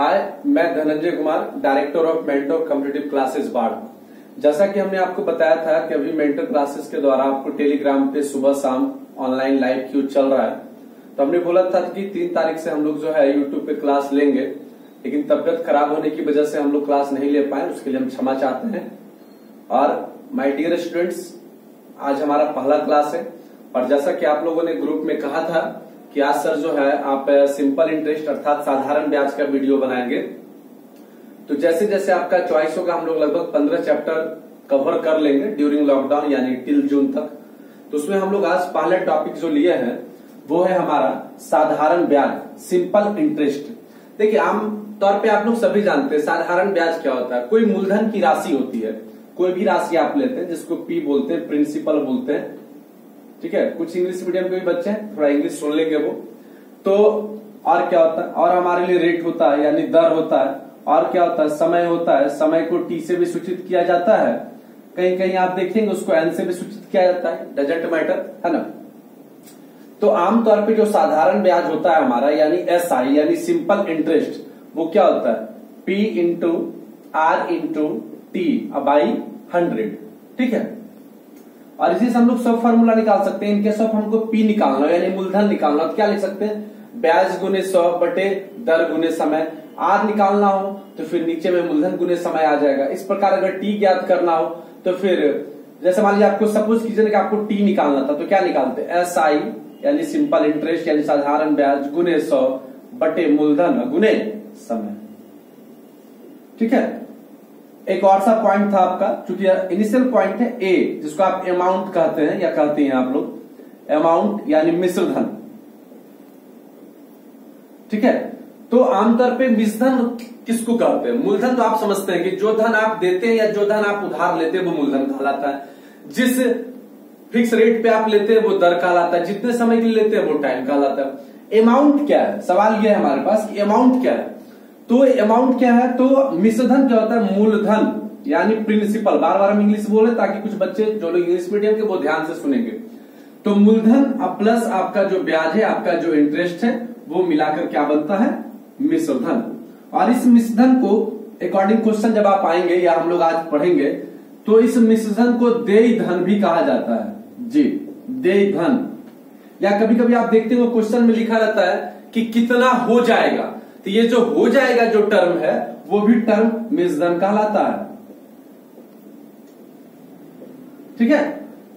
हाय, मैं Dhananjay Kumar director of Mentor competitive classes Barh. जैसा कि हमने आपको बताया था कि अभी मेंटर क्लासेस के द्वारा आपको टेलीग्राम पे सुबह शाम ऑनलाइन लाइव क्यू चल रहा है। तो हमने बोला था कि तीन तारीख से हम लोग जो है यूट्यूब पे क्लास लेंगे, लेकिन तबियत खराब होने की वजह से हम लोग क्लास नहीं ले पाए, उसके लिए हम क्षमा चाहते हैं। और माय डियर स्टूडेंट्स आज हमारा पहला क्लास है। और जैसा कि आप लोगों ने ग्रुप में कहा था आज सर जो है, आप सिंपल इंटरेस्ट अर्थात साधारण ब्याज का वीडियो बनाएँगे। तो जैसे जैसे आपका चॉइस होगा, हम लोग लगभग पंद्रह चैप्टर कवर कर लेंगे ड्यूरिंग लॉकडाउन यानी टिल जून तक। तो उसमें हम लोग आज पहले टॉपिक जो लिए हैं, वो है हमारा साधारण ब्याज सिंपल इंटरेस्ट देखिए, आम तौर पे आप लोग सभी जानते हैं, साधारण ब्याज क्या होता है? कोई मूलधन की राशि होती है, कोई भी राशि आप लेते हैं, जिसको पी बोलते हैं प्रिंसिपल बोलते हैं ठीक है? कुछ इंग्लिश मीडियम के भी बच्चे हैं, थोड़ा इंग्लिश सुन लेंगे वो। तो और क्या होता है? और हमारे लिए रेट होता है, यानी दर होता है। और क्या होता है? समय होता है। समय को टी से भी सूचित किया जाता है। कहीं कहीं आप देखेंगे उसको एन से भी सूचित किया जाता है। डजेंट मैटर है ना? तो आमतौर पे जो साधारण ब्याज होता है हमारा, यानी एस आई यानी सिंपल इंटरेस्ट वो क्या होता है? P into R into T by hundred ठीक है? और इसी से हम लोग सब फॉर्मूला निकाल सकते हैं। इनके सब हमको पी निकालना यानी मूलधन निकालना तो क्या लिख सकते हैं? ब्याज गुने सौ बटे दर गुने समय। आर निकालना हो तो फिर नीचे में मूलधन गुने समय आ जाएगा। इस प्रकार अगर टी ज्ञात करना हो तो फिर, जैसे मान लीजिए आपको सपोज़ कीजिए कि आपको टी निकालना था तो क्या निकालते एस आई यानी सिंपल इंटरेस्ट यानी साधारण ब्याज गुने सौ बटे मूलधन गुने समय। ठीक है? एक और सा पॉइंट था आपका, चूँकि इनिशियल पॉइंट है ए जिसको आप अमाउंट कहते हैं या कहते हैं आप लोग। अमाउंट यानी मिश्र धन। ठीक है? तो आमतौर पे मिश्रधन किसको कहते हैं? मूलधन तो आप समझते हैं कि जो धन आप देते हैं या जो धन आप उधार लेते हैं, वो मूलधन कहलाता है। जिस फिक्स रेट पे आप लेते हैं, वो दर कहलाता है। जितने समय के लिए लेते हैं, वो टाइम कहलाता है। अमाउंट क्या है? सवाल यह है हमारे पास कि अमाउंट क्या है? तो अमाउंट क्या है? तो मिश्रधन क्या होता है? मूलधन, यानी प्रिंसिपल बार बार हम इंग्लिश बोले ताकि कुछ बच्चे, जो लोग इंग्लिश मीडियम के, वो ध्यान से सुनेंगे। तो मूलधन प्लस आपका जो ब्याज है, आपका जो इंटरेस्ट है, वो मिलाकर क्या बनता है? मिश्रधन। और इस मिश्रधन को अकॉर्डिंग क्वेश्चन जब आप आएँगे या हम लोग आज पढ़ेंगे तो इस मिश्रधन को दे धन भी कहा जाता है। जी दे धन। या कभी कभी आप देखते हो क्वेश्चन में लिखा रहता है कि कितना हो जाएगा। तो ये जो हो जाएगा जो टर्म है, वो भी टर्म मिश्रधन कहलाता है। ठीक है?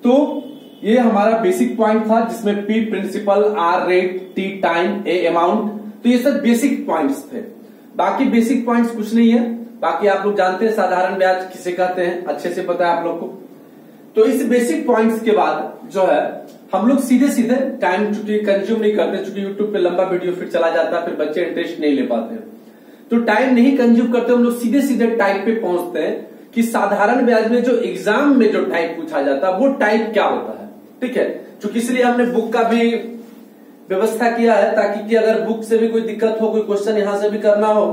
तो ये हमारा बेसिक पॉइंट था जिसमें P principal R rate T time A amount तो ये सब बेसिक पॉइंट्स थे। बाकी बेसिक पॉइंट्स कुछ नहीं है। बाकी आप लोग जानते हैं, साधारण ब्याज किसे कहते हैं? अच्छे से पता है आप लोग को। तो इस बेसिक पॉइंट्स के बाद जो है हम लोग सीधे सीधे टाइम चूँकि कंज्यूम नहीं करते, चूँकि यूट्यूब पे लंबा वीडियो फिर चला जाता है, फिर बच्चे इंटरेस्ट नहीं ले पाते तो टाइम नहीं कंज्यूम करते, हम लोग सीधे सीधे टाइप पे पहुँचते हैं कि साधारण ब्याज में जो एग्ज़ाम में जो टाइप पूछा जाता है, वो टाइप क्या होता है? ठीक है? चूँकि इसलिए हमने बुक का भी व्यवस्था किया है, ताकि कि अगर बुक से भी कोई दिक्कत हो, कोई क्वेश्चन यहाँ से भी करना हो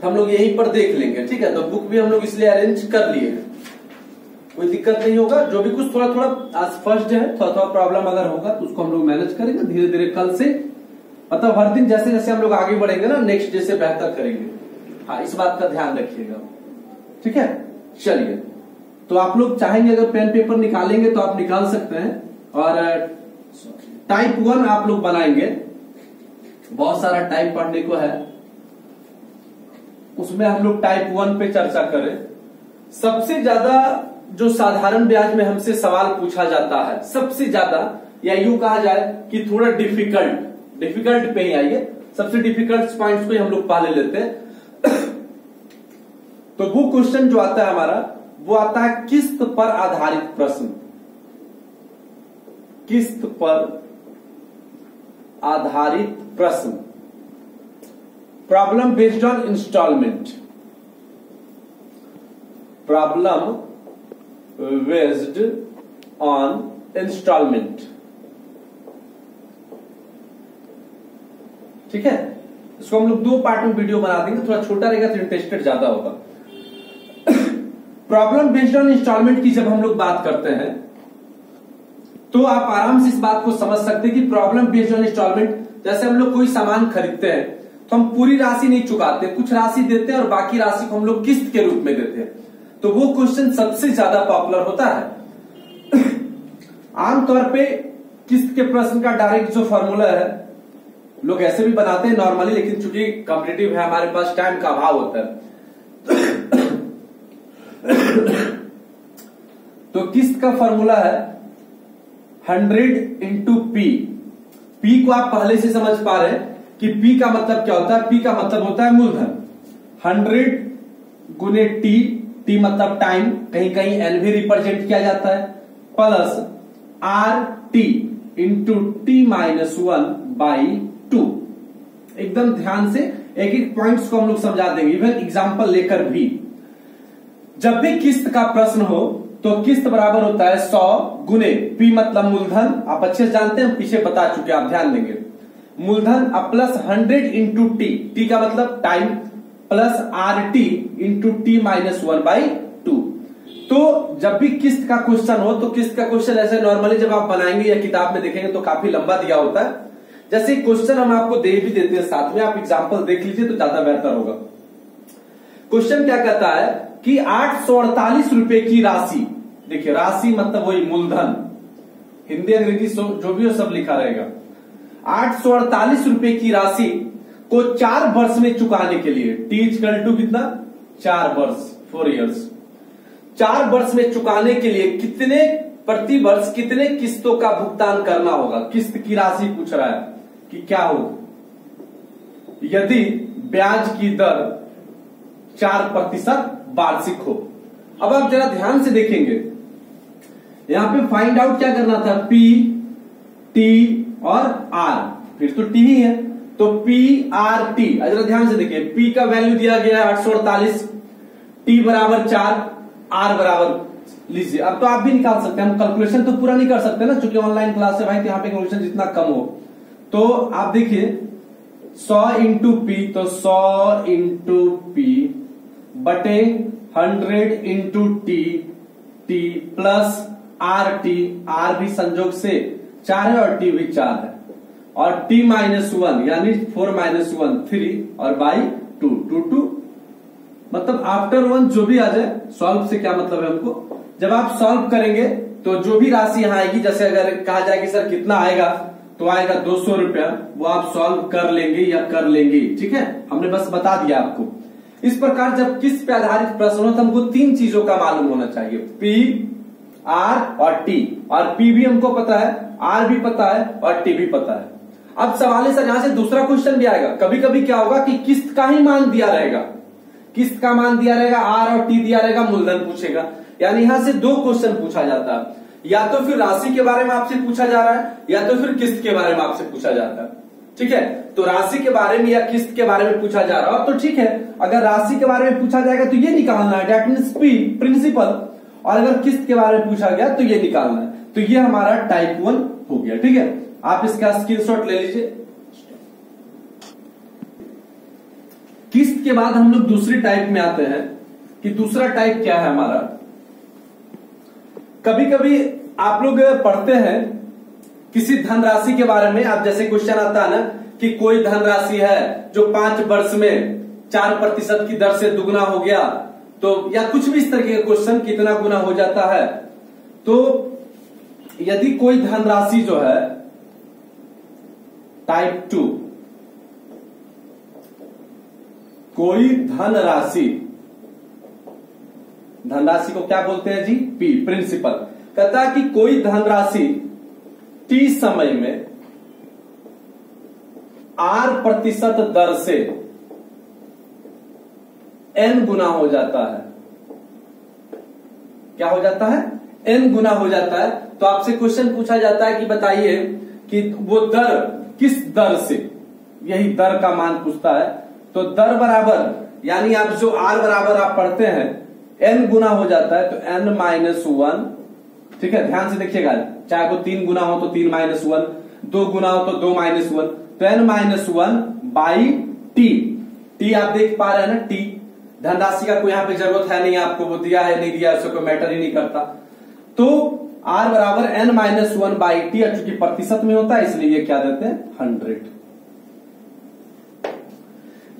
तो हम लोग यहीं पर देख लेंगे, ठीक है? तो बुक भी हम लोग इसलिए अरेंज कर लिए कोई दिक्कत नहीं होगा। जो भी कुछ थोड़ा थोड़ा आज फ़र्स्ट है थोड़ा थोड़ा प्रॉब्लम अगर होगा तो उसको हम लोग मैनेज करेंगे। धीरे धीरे कल से मतलब हर दिन जैसे जैसे हम लोग आगे बढ़ेंगे ना नेक्स्ट डे से बेहतर करेंगे। हाँ इस बात का ध्यान रखिएगा। ठीक है? चलिए। तो आप लोग चाहेंगे अगर पेन पेपर निकालेंगे तो आप निकाल सकते हैं। और टाइप वन आप लोग बनाएँगे। बहुत सारा टाइप पढ़ने को है। उसमें हम लोग टाइप वन पे चर्चा करें। सबसे ज़्यादा जो साधारण ब्याज में हमसे सवाल पूछा जाता है, सबसे ज़्यादा या यूँ कहा जाए कि थोड़ा डिफ़िकल्ट डिफ़िकल्ट पे ही आइए। सबसे डिफ़िकल्ट पॉइंट्स को हम लोग पहले लेते हैं। तो वो क्वेश्चन जो आता है हमारा, वो आता है किस्त पर आधारित प्रश्न। किस्त पर आधारित प्रश्न। Problem based on instalment problem based on instalment ठीक है? इसको हम लोग दो पार्ट में वीडियो बना देंगे, थोड़ा छोटा रहेगा तो इंटरेस्टेड ज़्यादा होगा। प्रॉब्लम बेस्ड ऑन इंस्टॉलमेंट की जब हम लोग बात करते हैं तो आप आराम से इस बात को समझ सकते हैं कि प्रॉब्लम बेस्ड ऑन इंस्टॉलमेंट जैसे हम लोग कोई सामान खरीदते हैं तो हम पूरी राशि नहीं चुकाते, कुछ राशि देते हैं और बाकी राशि को हम लोग किस्त के रूप में देते हैं। तो वो क्वेश्चन सबसे ज़्यादा पॉपुलर होता है। आमतौर पे किस्त के प्रश्न का डायरेक्ट जो फॉर्मूला है, लोग ऐसे भी बनाते हैं नॉर्मली लेकिन चूँकि कॉम्पिटेटिव है, हमारे पास टाइम का अभाव होता है। तो किस्त का फॉर्मूला है? हंड्रेड इंटू पी पी को आप पहले से समझ पा रहे हैं कि पी का मतलब क्या होता है? पी का मतलब होता है मूलधन। हंड्रेड गुने टी टी मतलब टाइम, कहीं कहीं एल भी रिप्रेजेंट किया जाता है plus R T into T minus one by two एकदम ध्यान से एक एक पॉइंट्स को हम लोग समझा देंगे इवन एग्ज़ाम्पल लेकर भी। जब भी किस्त का प्रश्न हो तो किस्त बराबर होता है सौ गुने पी मतलब मूलधन। आप अच्छे से जानते हैं पीछे बता चुके आप ध्यान देंगे। मूलधन plus hundred into T T का मतलब time plus R T into T minus one by two तो जब भी किस्त का क्वेश्चन हो तो किस्त का क्वेश्चन ऐसे नॉर्मली जब आप बनाएँगे या किताब में देखेंगे तो काफ़ी लंबा दिया होता है। जैसे क्वेश्चन हम आपको दे भी देते हैं साथ में, आप एग्ज़ाम्पल देख लीजिए तो ज़्यादा बेहतर होगा। क्वेश्चन क्या कहता है कि आठ सौ अड़तालीस रुपए की राशि, देखिए, राशि मतलब वही मूलधन। हिंदी, अंग्रेज़ी जो भी हो सब लिखा रहेगा। आठ सौ अड़तालीस रुपए की राशि को चार वर्ष में चुकाने के लिए टी इजकल टू कितना? चार वर्ष फोर इयर्स चार वर्ष में चुकाने के लिए कितने प्रति वर्ष, कितने किस्तों का भुगतान करना होगा? किस्त की राशि पूछ रहा है कि क्या हो? यदि ब्याज की दर चार प्रतिशत वार्षिक हो। अब आप जरा ध्यान से देखेंगे। यहाँ पे फाइंड आउट क्या करना था? पी टी और आर फिर तो टी ही है। तो पी आर टी जरा ध्यान से देखिए पी का वैल्यू दिया गया है आठ सौ अड़तालीस टी बराबर चार आर बराबर लीजिए। अब तो आप भी निकाल सकते हैं, हम कैलकुलेशन तो पूरा नहीं कर सकते ना, चूँकि ऑनलाइन क्लास है भाई तो यहाँ पे कैलकुलेशन जितना कम हो। तो आप देखिए, सौ इंटू पी तो सौ इंटू पी बटे hundred into T T plus R T R भी संजोग से, चार है और टी भी चार है। और टी माइनस वन यानी फोर माइनस वन थ्री और बाई टू टू टू मतलब आफ्टर वन जो भी आ जाए सॉल्व से क्या मतलब है हमको? जब आप सॉल्व करेंगे तो जो भी राशि यहाँ आएगी, जैसे अगर कहा जाए कि सर कितना आएगा तो आएगा दो सौ रुपया, वो आप सॉल्व कर लेंगे या कर लेंगे, ठीक है? हमने बस बता दिया आपको। इस प्रकार जब किस पे आधारित प्रश्न हो तो हमको तीन चीज़ों का मालूम होना चाहिए। पी आर और टी और पी भी हमको पता है आर भी पता है और टी भी पता है। अब सवाल है सर यहाँ से दूसरा क्वेश्चन भी आएगा। कभी कभी क्या होगा कि किस्त का ही मान दिया रहेगा? किस्त का मान दिया रहेगा? आर और टी दिया रहेगा, मूलधन पूछेगा। यानी यहाँ से दो क्वेश्चन पूछा जाता। है या तो फिर राशि के बारे में आपसे पूछा जा रहा है, या तो फिर किस्त के बारे में आपसे पूछा जाता है। ठीक है? तो राशि के बारे में या किस्त के बारे में पूछा जा रहा हो तो ठीक है। अगर राशि के बारे में पूछा जाएगा तो ये निकालना है। डेट मीन पी प्रिंसिपल और अगर किस्त के बारे में पूछा गया तो ये निकालना है। तो ये हमारा टाइप वन हो गया। ठीक है? आप इसका स्क्रीनशॉट ले लीजिए। किस्त के बाद हम लोग दूसरी टाइप में आते हैं कि दूसरा टाइप क्या है हमारा? कभी कभी आप लोग पढ़ते हैं किसी धनराशि के बारे में, आप जैसे क्वेश्चन आता है ना, कि कोई धनराशि है जो पाँच वर्ष में चार प्रतिशत की दर से दुगना हो गया तो या कुछ भी इस तरीके का क्वेश्चन कितना गुना हो जाता है। तो यदि कोई धनराशि जो है टाइप टू कोई धनराशि धनराशि को क्या बोलते हैं जी? पी प्रिंसिपल कहता है कि कोई धनराशि टी समय में आर प्रतिशत दर से एन गुना हो जाता है। क्या हो जाता है? एन गुना हो जाता है। तो आपसे क्वेश्चन पूछा जाता है कि बताइए कि वो दर किस दर से? यही दर का मान पूछता है। तो दर बराबर, यानी आप जो आर बराबर आप पढ़ते हैं एन गुना हो जाता है तो एन माइनस वन ठीक है? ध्यान से देखिएगा, चाहे वो तीन गुना हो तो तीन माइनस वन दो गुना हो तो दो माइनस वन तो N minus one by T T आप देख पा रहे हैं ना टी धनराशि का कोई यहाँ पे ज़रूरत है नहीं आपको, वो दिया है, नहीं दिया उसको मैटर ही नहीं करता। तो आर बराबर N minus one by T चूँकि प्रतिशत में होता है, इसलिए ये क्या देते हैं? हंड्रेड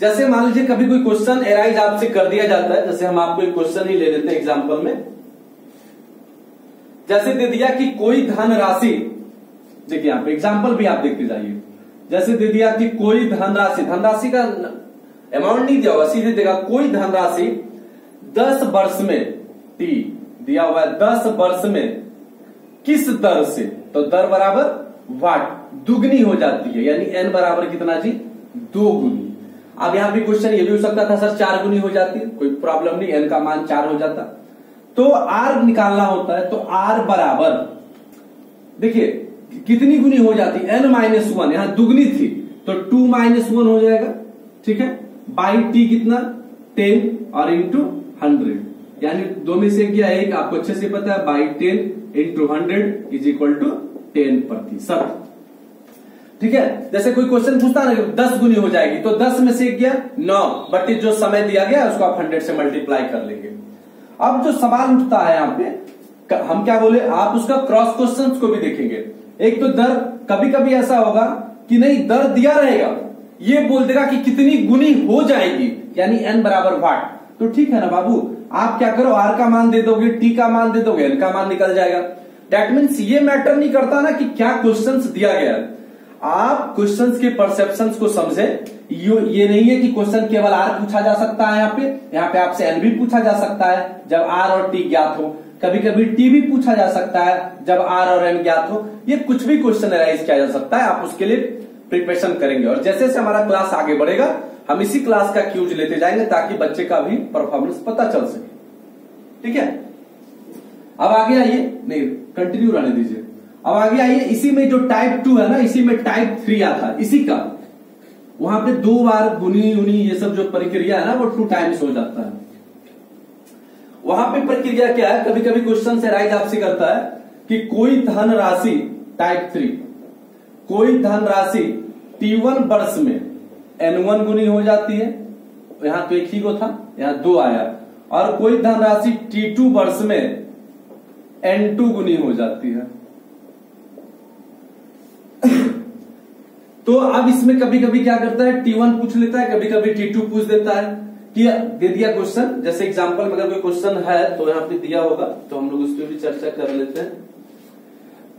जैसे मान लीजिए कभी कोई क्वेश्चन एराइज आपसे कर दिया जाता है, जैसे हम आपको एक क्वेश्चन ही ले लेते हैं एग्ज़ाम्पल में। जैसे दे दिया कि कोई धन राशि, देखिए यहाँ एग्ज़ाम्पल भी आप देखते जाइए। जैसे दे दिया कि कोई धनराशि धनराशि का अमाउंट नहीं दिया हुआ, सीधे देगा कोई धनराशि दस वर्ष में टी दिया हुआ है, दस वर्ष में किस दर से? तो दर बराबर वाट, दुगनी हो जाती है। यानी एन बराबर कितना जी? दो गुनी अब यहाँ भी क्वेश्चन ये भी हो सकता था, सर चार गुनी हो जाती है? कोई प्रॉब्लम नहीं एन का मान चार हो जाता। तो आर निकालना होता है तो आर बराबर, देखिए, कितनी गुनी हो जाती? एन माइनस वन यहाँ दुगनी थी तो टू माइनस वन हो जाएगा, ठीक है? बाई टी कितना? टेन और इंटू हंड्रेड यानी दो में से गया एक, आपको अच्छे से पता है by ten into hundred is equal to ten प्रतिशत। ठीक है? जैसे कोई क्वेश्चन पूछता ना दस गुनी हो जाएगी तो दस में से गया, नौ। बट जो समय दिया गया उसको आप हंड्रेड से मल्टीप्लाई कर लेंगे। अब जो सवाल उठता है यहाँ पे हम क्या बोले? आप उसका क्रॉस क्वेश्चन को भी देखेंगे। एक तो दर कभी कभी ऐसा होगा कि नहीं, दर दिया रहेगा। ये बोल देगा कि कितनी गुनी हो जाएगी, यानी एन बराबर वाट। तो ठीक है ना बाबू? आप क्या करो? आर का मान दे दोगे टी का मान दे दोगे एन का मान निकल जाएगा। डेट मीन्स ये मैटर नहीं करता ना कि क्या क्वेश्चंस दिया गया आप क्वेश्चंस के परसेप्शन को समझे। ये नहीं है कि क्वेश्चन केवल आर पूछा जा सकता है यहाँ पे। यहाँ पे आपसे एन भी पूछा जा सकता है, जब आर और टी ज्ञात हो। कभी कभी टी भी पूछा जा सकता है, जब आर और एन ज्ञात हो। ये कुछ भी क्वेश्चन एराइज किया जा सकता है। आप उसके लिए प्रिपरेशन करेंगे। और जैसे जैसे हमारा क्लास आगे बढ़ेगा हम इसी क्लास का क्यूज लेते जाएँगे ताकि बच्चे का भी परफॉर्मेंस पता चल सके। ठीक है? अब आगे आइए। नहीं कंटिन्यू रहने दीजिए। अब आगे आइए। इसी में जो टाइप टू है ना, इसी में टाइप थ्री आता है। इसी का। वहाँ पे दो बार गुनी, उनी, ये सब जो प्रक्रिया है ना, वो टू टाइम्स हो जाता है। वहाँ पे प्रक्रिया क्या है? कभी कभी क्वेश्चन से राइज आपसे करता है कि कोई धन राशि टाइप थ्री कोई धन राशि टी वन वर्ष में एन वन गुनी हो जाती है। यहाँ तो एक ही को था, यहाँ दो आया। और कोई धनराशि टी टू वर्ष में एन टू गुनी हो जाती है। तो अब इसमें कभी कभी क्या करता है? टी वन पूछ लेता है कभी कभी टी टू पूछ देता है। कि दे दिया क्वेश्चन जैसे एग्जांपल में अगर कोई क्वेश्चन है तो यहाँ पे दिया होगा तो हम लोग उस पर भी चर्चा कर लेते हैं।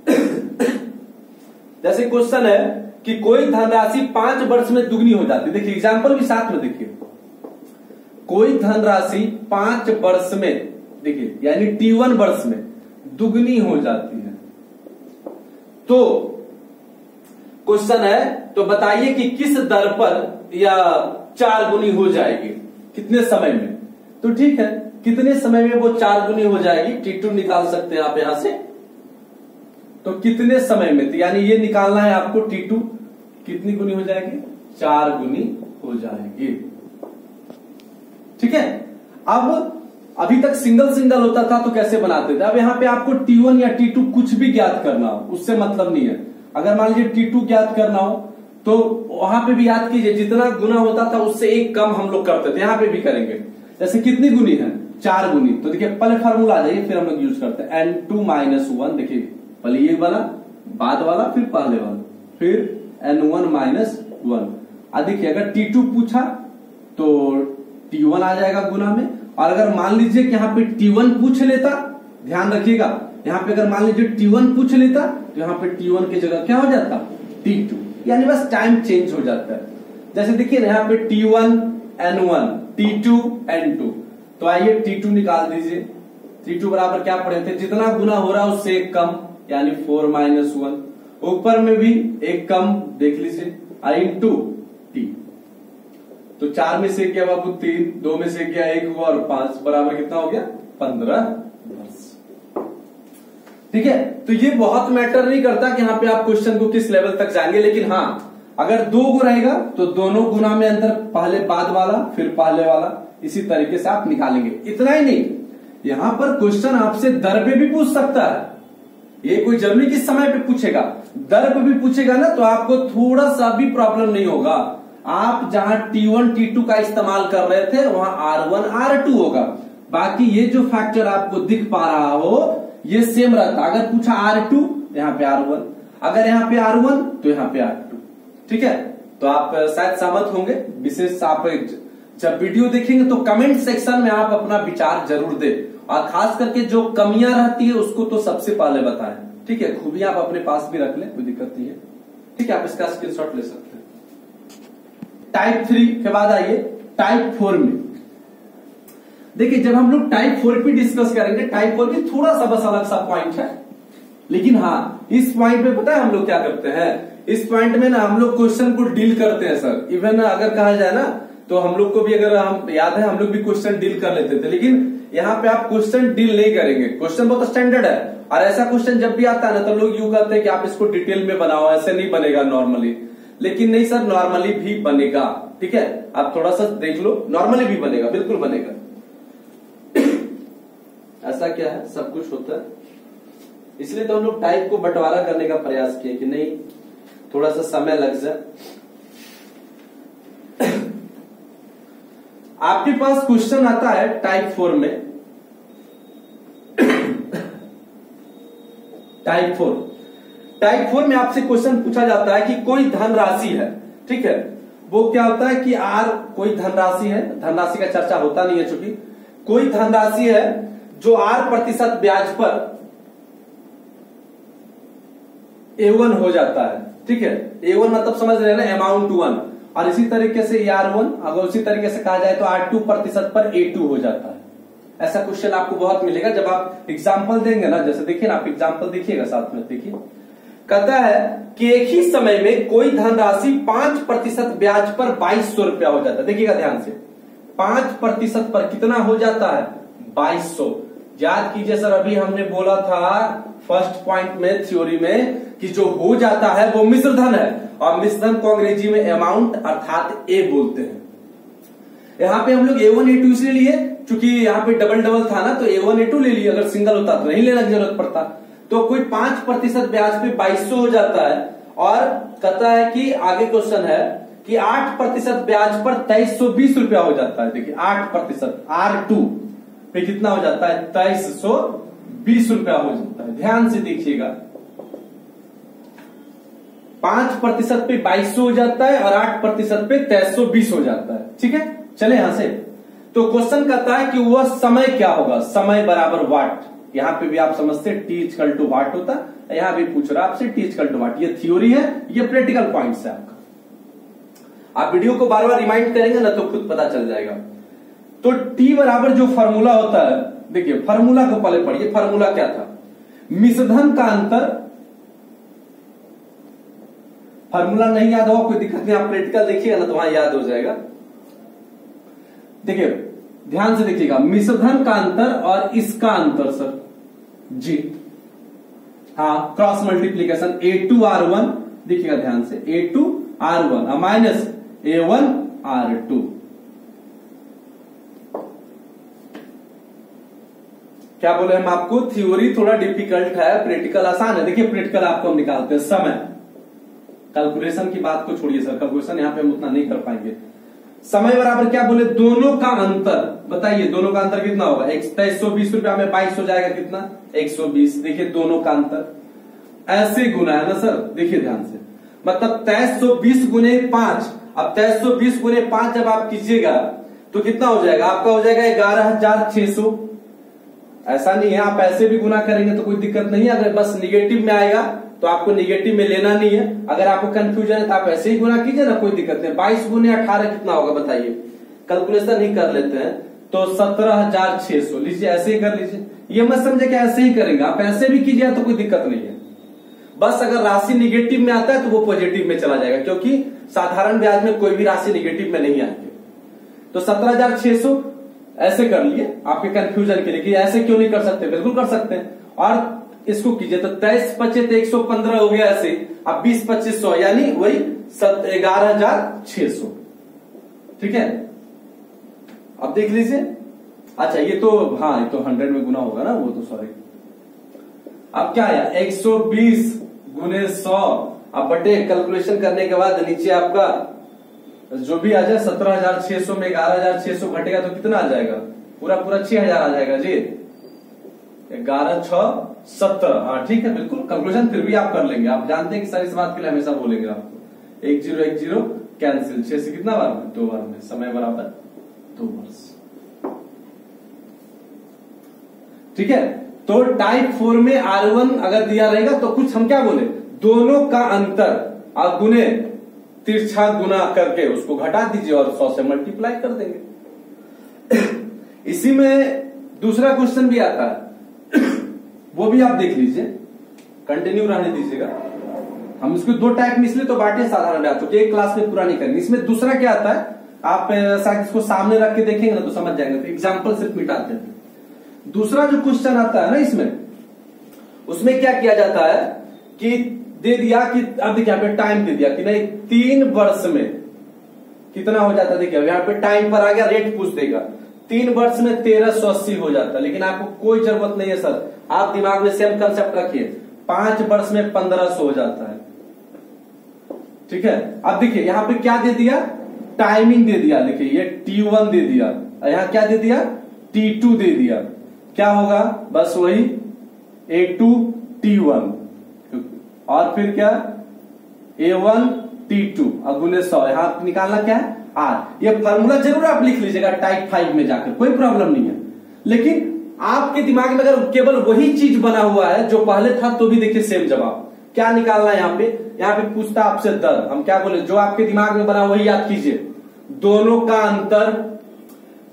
जैसे क्वेश्चन है कि कोई धनराशि पाँच वर्ष में दुगनी हो जाती देखिए एग्ज़ाम्पल भी साथ में देखिए। कोई धनराशि पाँच वर्ष में, देखिए, यानी टी वन वर्ष में दुगनी हो जाती है। तो क्वेश्चन है तो बताइए कि किस दर पर या चार गुनी हो जाएगी? कितने समय में? तो ठीक है, कितने समय में वो चार गुनी हो जाएगी? टी टू निकाल सकते हैं आप यहाँ से। तो कितने समय में? तो यानी ये निकालना है आपको टी टू कितनी गुनी हो जाएगी? चार गुनी हो जाएगी। ठीक है? अब अभी तक सिंगल सिंगल होता था तो कैसे बनाते थे? अब यहाँ पे आपको टी वन या टी टू कुछ भी ज्ञात करना हो, उससे मतलब नहीं है। अगर मान लीजिए टी टू ज्ञात करना हो तो वहाँ पे भी याद कीजिए, जितना गुना होता था उससे एक कम हम लोग करते थे। यहाँ पे भी करेंगे। जैसे कितनी गुनी है? चार गुनी। तो देखिए, पहले फार्मूला आ जाइए, फिर हम लोग यूज़ करते हैं। एन टू माइनस वन देखिए, पहले ये वाला, बाद वाला, फिर पहले वाला, फिर एन वन माइनस वन देखिए, अगर टी टू पूछा तो टी वन आ जाएगा गुना में। और अगर मान लीजिए कि यहाँ पे टी वन पूछ लेता, ध्यान रखिएगा, यहाँ पे अगर मान लीजिए टी वन पूछ लेता तो यहाँ पे टी वन की जगह क्या हो जाता? टी टू यानी बस टाइम चेंज हो जाता है। जैसे देखिए, यहाँ पे T one N one T two N two तो आइए टी टू निकाल दीजिए। टी टू बराबर क्या पढ़े थे? जितना गुना हो रहा है, उससे कम, यानी फोर माइनस वन ऊपर में भी एक कम देख लीजिए, आई टू टी। तो चार में से क्या बाबू तीन, दो में से क्या एक हुआ और पाँच, बराबर कितना हो गया, पंद्रह वर्ष ठीक है तो ये बहुत मैटर नहीं करता कि यहाँ पे आप क्वेश्चन को किस लेवल तक जाएँगे, लेकिन हाँ अगर दो गु रहेगा तो दोनों गुना में अंतर, पहले बाद वाला, फिर पहले वाला, इसी तरीके से आप निकालेंगे। इतना ही नहीं, यहाँ पर क्वेश्चन आपसे दर पे भी पूछ सकता है। ये कोई ज़रूरी किस समय पे पूछेगा? दर पे भी पूछेगा ना तो आपको थोड़ा सा भी प्रॉब्लम नहीं होगा। आप जहाँ टी वन टी टू का इस्तेमाल कर रहे थे, वहाँ आर वन आर टू होगा। बाकी ये जो फैक्टर आपको दिख पा रहा हो, ये सेम रहता। अगर पूछा आर टू यहाँ पे आर वन अगर यहाँ पे आर वन तो यहाँ पे आर टू ठीक है? तो आप शायद सहमत होंगे। विशेष आप जब वीडियो देखेंगे तो कमेंट सेक्शन में आप अपना विचार ज़रूर दे। और खास करके जो कमियाँ रहती है, उसको तो सबसे पहले बताएँ। ठीक है? खूबियाँ आप अपने पास भी रख लें, कोई दिक्कत नहीं है। ठीक है? आप इसका स्क्रीनशॉट ले सकते हैं। टाइप थ्री के बाद आइए। टाइप फोर में। देखिए, जब हम लोग टाइप फोर पे डिस्कस करेंगे टाइप फोर में थोड़ा सा बस अलग सा पॉइंट है। लेकिन हाँ इस पॉइंट में पता है हम लोग क्या करते हैं? इस पॉइंट में ना हम लोग क्वेश्चन को डील करते हैं सर इवन अगर कहा जाए ना तो हम लोग को भी अगर हम याद है, हम लोग भी क्वेश्चन डील कर लेते थे। लेकिन यहाँ पे आप क्वेश्चन डील नहीं करेंगे। क्वेश्चन बहुत स्टैंडर्ड है। और ऐसा क्वेश्चन जब भी आता है ना तो लोग यू कहते हैं कि आप इसको डिटेल में बनाओ, ऐसे नहीं बनेगा नॉर्मली लेकिन नहीं सर नॉर्मली भी बनेगा। ठीक है? आप थोड़ा सा देख लो। नॉर्मली भी बनेगा, बिल्कुल बनेगा। ऐसा क्या है? सब कुछ होता है। इसलिए तो हम लोग टाइप को बंटवारा करने का प्रयास किए कि नहीं, थोड़ा सा समय लग जाए। आपके पास क्वेश्चन आता है टाइप फोर में। Type four. टाइप फोर में आपसे क्वेश्चन पूछा जाता है कि कोई धनराशि है, ठीक है? वो क्या होता है कि आर कोई धनराशि है, धनराशि का चर्चा होता नहीं है चूँकि कोई धनराशि है जो आर प्रतिशत ब्याज पर ए वन हो जाता है, ठीक है? ए वन मतलब समझ रहे हैं ना अमाउंट वन और इसी तरीके से आर वन अगर उसी तरीके से कहा जाए तो आर टू प्रतिशत पर ए टू हो जाता है। ऐसा क्वेश्चन आपको बहुत मिलेगा। जब आप एग्ज़ाम्पल देंगे ना, जैसे देखिए ना, आप एग्ज़ाम्पल देखिएगा साथ में, देखिए। कहता है कि एक ही समय में कोई धनराशि पाँच प्रतिशत ब्याज पर बाईस सौ रुपया हो जाता है। देखिएगा ध्यान से। पाँच प्रतिशत पर कितना हो जाता है? बाईस सौ। याद कीजिए सर, अभी हमने बोला था फ़र्स्ट पॉइंट में थ्योरी में कि जो हो जाता है वो मिश्र धन है। और मिश्र धन को अंग्रेज़ी में अमाउंट अर्थात ए बोलते हैं। यहाँ पे हम लोग ए वन ए टू इसलिए लिए क्योंकि यहाँ पे डबल डबल था ना तो ए वन ए टू ले लिए। अगर सिंगल होता तो नहीं लेना ज़रूरत पड़ता। तो कोई पाँच प्रतिशत ब्याज पे बाईस हो जाता है और कहता है कि आगे क्वेश्चन है कि आठ प्रतिशत ब्याज पर तेईस सौ बीस रुपया हो जाता है। देखिए, आठ प्रतिशत, आर टू पे कितना हो जाता है? तेईस सौ बीस रुपया हो जाता है। ध्यान से देखिएगा। पाँच प्रतिशत पे बाईस सौ हो जाता है और आठ प्रतिशत पे तेईस सौ बीस हो जाता है। ठीक है? चले यहाँ से। तो क्वेश्चन कहता है कि वह समय क्या होगा? समय बराबर वाट यहाँ पे भी आप समझते टी टू वाट होता। है यहाँ भी पूछ रहा आपसे टी टू वाट ये थ्योरी है, ये प्रैक्टिकल पॉइंट्स है आपका। आप वीडियो को बार बार रिमाइंड करेंगे, ना तो खुद पता चल जाएगा। तो टी बराबर जो फॉर्मूला होता है, देखिए फॉर्मूला को पहले पढ़िए। फॉर्मूला क्या था? मिश्रधन का अंतर फॉर्मूला नहीं याद होगा, कोई दिक्कत नहीं, आप प्रैक्टिकल देखिएगा ना तो वहाँ याद हो जाएगा। देखिए, ध्यान से देखिएगा, मिश्रधन का अंतर और इसका अंतर, सर। जी। हाँ cross multiplication A two R one देखिएगा ध्यान से A two R one minus A one R two क्या बोले हम आपको? थ्योरी थोड़ा डिफ़िकल्ट है प्रैक्टिकल आसान है। देखिए प्रैक्टिकल आपको हम निकालते हैं, समय। कैलकुलेशन की बात को छोड़िए सर कैलकुलेशन यहाँ पे हम उतना नहीं कर पाएँगे। समय बराबर क्या बोले? दोनों का अंतर। बताइए, दोनों का अंतर कितना होगा? तेईस रुपया में बाईस हो जाएगा कितना? एक सौ बीस। देखिए, दोनों का अंतर। ऐसे गुना है ना सर देखिए ध्यान से। मतलब तेईस सौ बीस गुने पाँच। अब तेईस सौ बीस गुने पाँच जब आप कीजिएगा तो कितना हो जाएगा? आपका हो जाएगा ग्यारह हज़ार छह सौ। ऐसा नहीं है। आप ऐसे भी गुना करेंगे तो कोई दिक्कत नहीं है। अगर बस निगेटिव में आएगा तो आपको निगेटिव में लेना नहीं है। अगर आपको कंफ्यूजन है तो आप ऐसे ही गुना कीजिए ना, कोई दिक्कत नहीं। बाईस गुने अठारह कितना होगा बताइए? कैलकुलेशन ही कर लेते हैं। तो सत्रह हज़ार छह सौ। लीजिए, ऐसे ही कर लीजिए। ये मत समझे कि ऐसे ही करेंगे। आप ऐसे भी कीजिए तो कोई दिक्कत नहीं है। बस अगर राशि निगेटिव में आता है तो वो पॉजिटिव में चला जाएगा, क्योंकि साधारण ब्याज में कोई भी राशि निगेटिव में नहीं आती। तो सत्रह हज़ार छह ऐसे कर लिए। आपके कंफ्यूजन के लिए कि ऐसे क्यों नहीं कर सकते? बिल्कुल कर सकते हैं। और इसको कीजिए तो तेईस पच्चीस एक सौ पंद्रह हो गया ऐसे अब बीस पच्चीस सौ, यानी वही ग्यारह हज़ार छह सौ। ठीक है? अब देख लीजिए। अच्छा ये तो हाँ ये तो हंड्रेड में गुना होगा ना, वो तो सॉरी अब क्या आया? एक सौ बीस गुने सौ। अब बटे कैलकुलेशन करने के बाद नीचे आपका जो भी आ जाए, सत्रह हज़ार छह सौ में ग्यारह हज़ार छह सौ घटेगा तो कितना आ जाएगा? पूरा पूरा छह हज़ार आ जाएगा, जी। ग्यारह छ सत्तर हाँ ठीक है, बिल्कुल। कंक्लूजन फिर भी आप कर लेंगे। आप जानते हैं कि सर, इस बात के लिए हमेशा बोलेंगे आपको। एक ज़ीरो एक ज़ीरो कैंसिल छह से कितना बार? में दो बार में। समय बराबर दो वर्ष ठीक है? तो टाइप फोर में आर वन अगर दिया रहेगा तो कुछ हम क्या बोले? दोनों का अंतर। आप गुने। तिरछा गुना करके उसको घटा दीजिए और सौ से मल्टीप्लाई कर देंगे। इसी में दूसरा क्वेश्चन भी आता है। वो भी आप देख लीजिए। कंटिन्यू रहने दीजिएगा। हम इसको दो टाइप में, इसलिए तो बांटे साधारण बैच चुके एक क्लास में पूरा नहीं करेंगे इसमें दूसरा क्या आता है? आप शायद इसको सामने रख के देखेंगे ना तो समझ जाएँगे। तो एग्ज़ाम्पल सिर्फ़ मिटाते हैं। दूसरा जो क्वेश्चन आता है ना इसमें, उसमें क्या किया जाता है कि दे दिया कि, अब देखिए यहाँ पे टाइम दे दिया कि नहीं, तीन वर्ष में कितना हो जाता है? देखिए यहाँ पे टाइम पर आ गया रेट पूछ देगा। तीन वर्ष में तेरह सौ अस्सी हो जाता है लेकिन आपको कोई ज़रूरत नहीं है सर। आप दिमाग में सेम कंसेप्ट रखिए। पाँच वर्ष में पंद्रह सौ हो जाता है। ठीक है? अब देखिए, यहाँ पे क्या दे दिया? टाइमिंग दे दिया। देखिए, ये टी वन दे दिया। यहाँ क्या दे दिया? टी टू दे दिया। क्या होगा? बस वही ए टू टी वन और फिर क्या? ए वन टी टू अब गुने सौ। यहाँ निकालना क्या है? आर ये फॉर्मूला ज़रूर आप लिख लीजिएगा टाइप फाइव में जाकर, कोई प्रॉब्लम नहीं है। लेकिन आपके दिमाग में अगर केवल वही चीज़ बना हुआ है, जो पहले था तो भी देखिए सेम जवाब। क्या निकालना है यहाँ पे? यहाँ पे पूछता आपसे दर। हम क्या बोले? जो आपके दिमाग में बना, वही याद कीजिए। दोनों का अंतर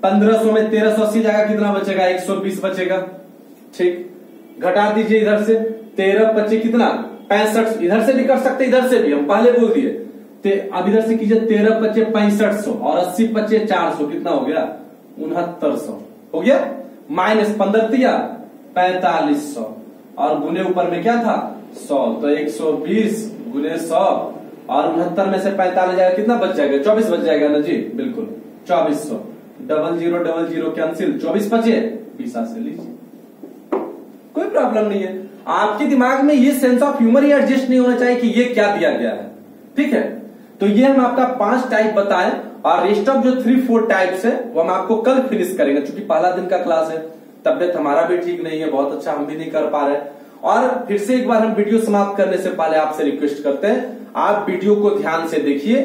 पंद्रह सौ में तेरह सौ अस्सी जाएगा, कितना बचेगा? एक सौ बीस बचेगा। ठीक? घटा दीजिए इधर से। तेरह पच्चीस कितना? पैंसठ। इधर से भी कर सकते इधर से भी। हम पहले बोल दिए। अब इधर से कीजिए तेरह पच्चे पैंसठ सौ और अस्सी पच्चे चार सौ, कितना हो गया? उनहत्तर सौ। हो गया? माइनस पंद्रह दिया, पैतालीस सौ। और गुने ऊपर में क्या था? सौ। तो एक सौ बीस गुने सौ और उनहत्तर में से पैंतालीस जाएगा, कितना बच जाएगा? चौबीस बच जाएगा ना जी? बिल्कुल। चौबीस सौ। Double zero double zero cancel चौबीस बचे बीस से लीजिए। कोई प्रॉब्लम नहीं है। आपके दिमाग में ये सेंस ऑफ़ ह्यूमर ही एडजस्ट नहीं होना चाहिए कि ये क्या दिया गया है। ठीक है? तो ये हम आपका पाँच टाइप बताए, और रेस्ट ऑफ़ जो थ्री फोर टाइप्स है, वो हम आपको कल फिनिश करेंगे क्योंकि पहला दिन का क्लास है, तबियत हमारा भी ठीक नहीं है, बहुत अच्छा हम भी नहीं कर पा रहे और फिर से एक बार हम वीडियो समाप्त करने से पहले आपसे रिक्वेस्ट करते हैं, आप वीडियो को ध्यान से देखिए,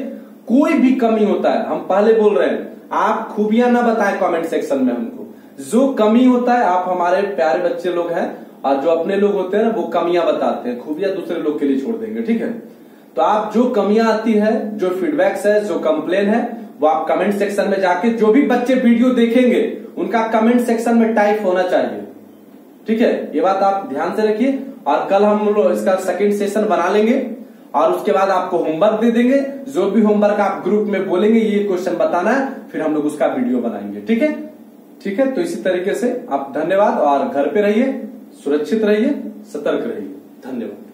कोई भी कमी होता है, हम पहले बोल रहे हैं, आप खूबियाँ ना बताएँ कमेंट सेक्शन में हमको। जो कमी होता है, आप हमारे प्यारे बच्चे लोग हैं, और जो अपने लोग होते हैं ना वो कमियाँ बताते हैं, खूबियाँ दूसरे लोग के लिए छोड़ देंगे, ठीक है? तो आप जो कमियाँ आती है, जो फीडबैक्स है, जो कंप्लेन है, वो आप कमेंट सेक्शन में जाके जो भी बच्चे वीडियो देखेंगे, उनका कमेंट सेक्शन में टाइप होना चाहिए। ठीक है? ये बात आप ध्यान से रखिए। और कल हम लोग इसका सेकंड सेशन बना लेंगे, और उसके बाद आपको होमवर्क दे देंगे। जो भी होमवर्क आप ग्रुप में बोलेंगे, ये क्वेश्चन बताना है, फिर हम लोग उसका वीडियो बनाएँगे। ठीक है? ठीक है? तो इसी तरीके से आप धन्यवाद, और घर पे रहिए, सुरक्षित रहिए, सतर्क रहिए। धन्यवाद।